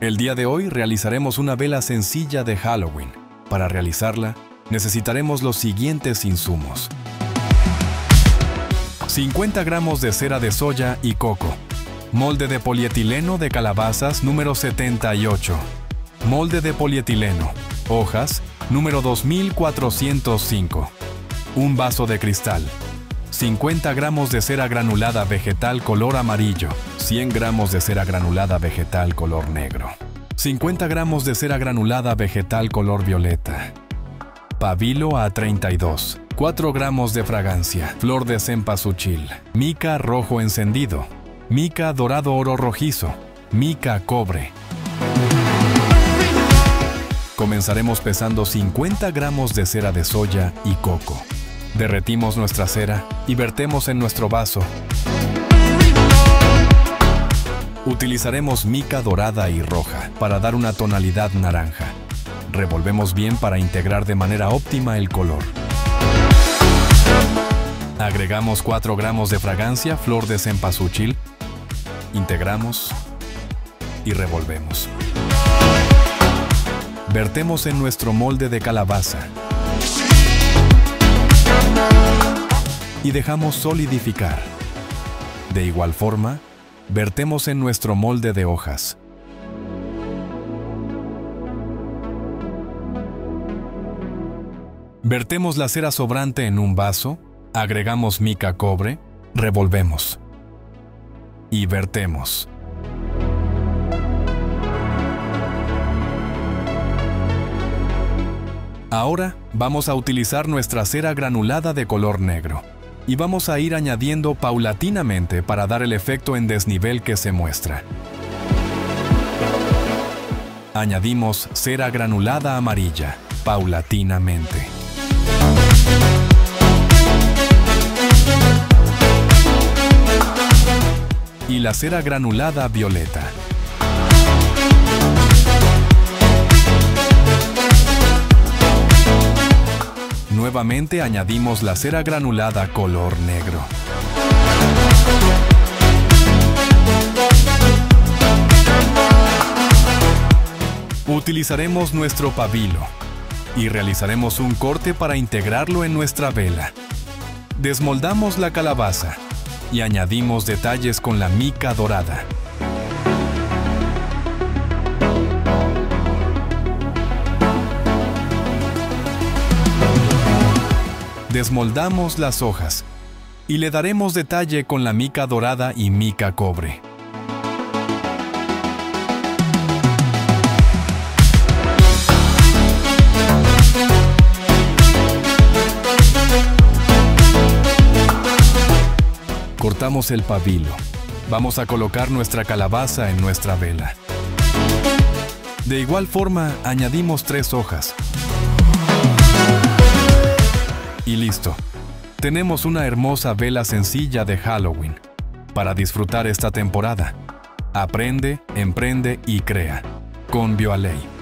El día de hoy realizaremos una vela sencilla de Halloween. Para realizarla, necesitaremos los siguientes insumos. 50 gramos de cera de soya y coco. Molde de polietileno de calabazas número 78. Molde de polietileno. Hojas número 2405. Un vaso de cristal. 50 gramos de cera granulada vegetal color amarillo, 100 gramos de cera granulada vegetal color negro, 50 gramos de cera granulada vegetal color violeta, pabilo A32, 4 gramos de fragancia, flor de cempasúchil, mica rojo encendido, mica dorado oro rojizo, mica cobre. Comenzaremos pesando 50 gramos de cera de soya y coco. Derretimos nuestra cera y vertemos en nuestro vaso. Utilizaremos mica dorada y roja para dar una tonalidad naranja. Revolvemos bien para integrar de manera óptima el color. Agregamos 4 gramos de fragancia, flor de cempasúchil. Integramos y revolvemos. Vertemos en nuestro molde de calabaza y dejamos solidificar. De igual forma, vertemos en nuestro molde de hojas. Vertemos la cera sobrante en un vaso, agregamos mica cobre, revolvemos y vertemos. Ahora vamos a utilizar nuestra cera granulada de color negro y vamos a ir añadiendo paulatinamente para dar el efecto en desnivel que se muestra. Añadimos cera granulada amarilla paulatinamente. Y la cera granulada violeta. Añadimos la cera granulada color negro. Utilizaremos nuestro pabilo y realizaremos un corte para integrarlo en nuestra vela. Desmoldamos la calabaza y añadimos detalles con la mica dorada. Desmoldamos las hojas y le daremos detalle con la mica dorada y mica cobre. Cortamos el pabilo. Vamos a colocar nuestra calabaza en nuestra vela. De igual forma, añadimos tres hojas. Y listo. Tenemos una hermosa vela sencilla de Halloween para disfrutar esta temporada. Aprende, emprende y crea. Con BioAley.